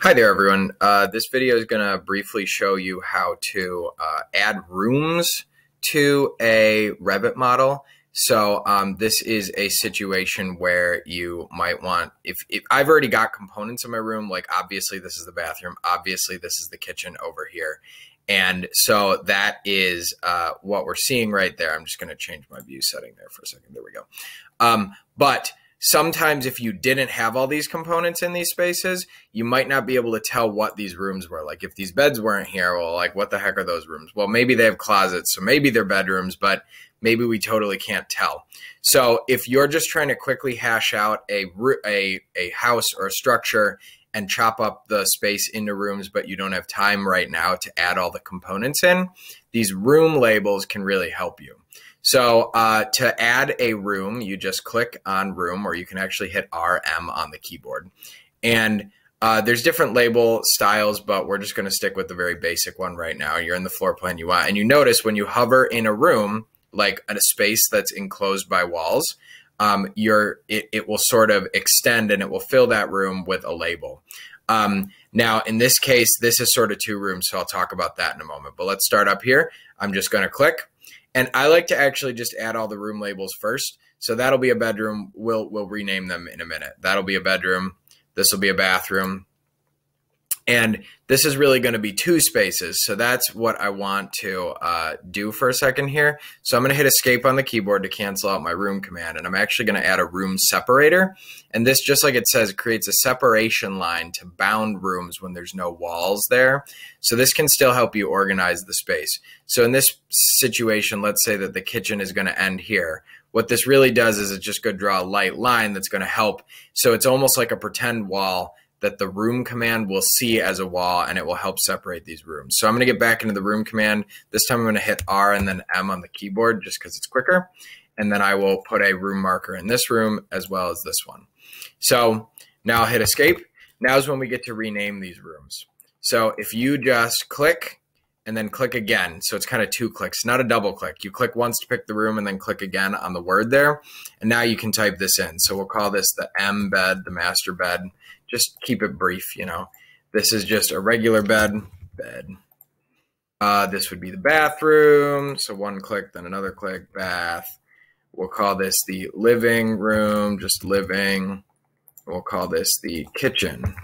Hi there, everyone. Uh, this video is going to briefly show you how to uh, add rooms to a Revit model. So um, this is a situation where you might want, if, if, I've already got components in my room, like obviously this is the bathroom, obviously this is the kitchen over here. And so that is uh, what we're seeing right there. I'm just going to change my view setting there for a second. There we go. Um, but sometimes if you didn't have all these components in these spaces, you might not be able to tell what these rooms were. Like if these beds weren't here, well, like what the heck are those rooms? Well, maybe they have closets, so maybe they're bedrooms, but maybe we totally can't tell. So if you're just trying to quickly hash out a a, a house or a structure and chop up the space into rooms, but you don't have time right now to add all the components in, these room labels can really help you. So uh, to add a room, you just click on room, or you can actually hit RM on the keyboard. And uh, there's different label styles, but we're just going to stick with the very basic one right now. You're in the floor plan you want. And you notice when you hover in a room, like a space that's enclosed by walls, um, you're, it, it will sort of extend and it will fill that room with a label. Um, now, in this case, this is sort of two rooms, so I'll talk about that in a moment. But let's start up here. I'm just going to click and I like to actually just add all the room labels first. So that'll be a bedroom. We'll we'll rename them in a minute. That'll be a bedroom. This will be a bathroom. And this is really going to be two spaces. So that's what I want to uh, do for a second here. So I'm going to hit escape on the keyboard to cancel out my room command. And I'm actually going to add a room separator. And this, just like it says, creates a separation line to bound rooms when there's no walls there. So this can still help you organize the space. So in this situation, let's say that the kitchen is going to end here. What this really does is it's just going to draw a light line that's going to help. So it's almost like a pretend wall that the room command will see as a wall and it will help separate these rooms. So I'm going to get back into the room command. This time I'm going to hit R and then M on the keyboard just because it's quicker. And then I will put a room marker in this room as well as this one. So now I'll hit escape. Now is when we get to rename these rooms. So if you just click and then click again. So it's kind of two clicks, not a double click. You click once to pick the room and then click again on the word there. And now you can type this in. So we'll call this the M bed, the master bed. Just keep it brief, you know. This is just a regular bed, bed. Uh, this would be the bathroom. So one click, then another click, bath. We'll call this the living room, just living. We'll call this the kitchen.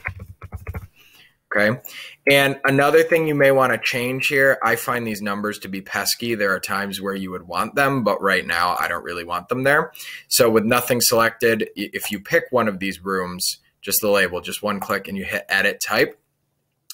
Okay. And another thing you may want to change here, I find these numbers to be pesky. There are times where you would want them, but right now I don't really want them there. So with nothing selected, if you pick one of these rooms, just the label, just one click and you hit edit type,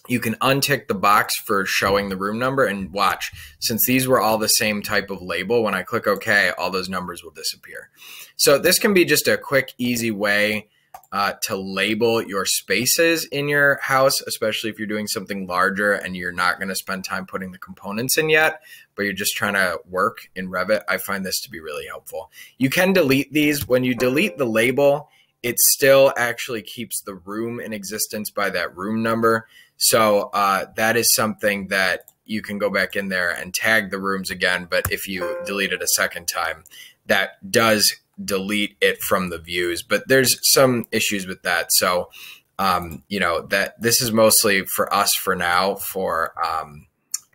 you can untick the box for showing the room number and watch. Since these were all the same type of label, when I click OK, all those numbers will disappear. So this can be just a quick, easy way uh, to label your spaces in your house, especially if you're doing something larger and you're not going to spend time putting the components in yet, but you're just trying to work in Revit. I find this to be really helpful. You can delete these. When you delete the label, it still actually keeps the room in existence by that room number. So uh, that is something that you can go back in there and tag the rooms again. But if you delete it a second time, that does delete it from the views, but there's some issues with that. So, um, you know, that this is mostly for us for now for, um,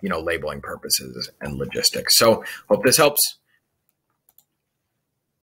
you know, labeling purposes and logistics. So hope this helps.